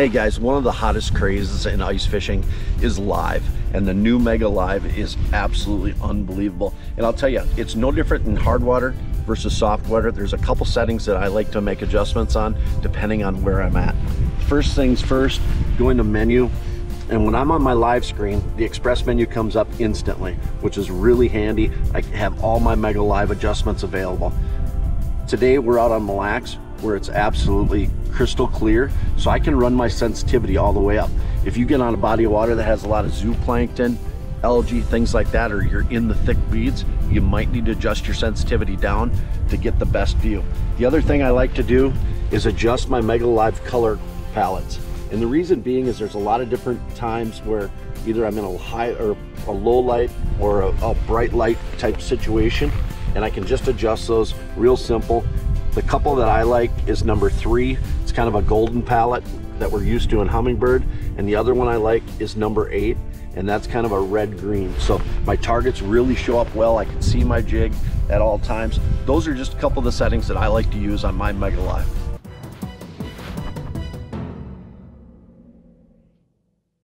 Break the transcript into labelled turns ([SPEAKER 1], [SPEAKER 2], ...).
[SPEAKER 1] Hey guys, one of the hottest crazes in ice fishing is live and the new Mega Live is absolutely unbelievable. And I'll tell you, it's no different in hard water versus soft water. There's a couple settings that I like to make adjustments on depending on where I'm at. First things first, go into menu. And when I'm on my live screen, the express menu comes up instantly, which is really handy. I have all my Mega Live adjustments available. Today we're out on Mille Lacs where it's absolutely crystal clear so I can run my sensitivity all the way up. If you get on a body of water that has a lot of zooplankton, algae, things like that, or you're in the thick weeds, you might need to adjust your sensitivity down to get the best view. The other thing I like to do is adjust my Mega Live color palettes. And the reason being is there's a lot of different times where either I'm in a high or a low light or a, a bright light type situation and I can just adjust those real simple the couple that I like is number three. It's kind of a golden palette that we're used to in Humminbird. And the other one I like is number eight, and that's kind of a red green. So my targets really show up well. I can see my jig at all times. Those are just a couple of the settings that I like to use on my Mega Live.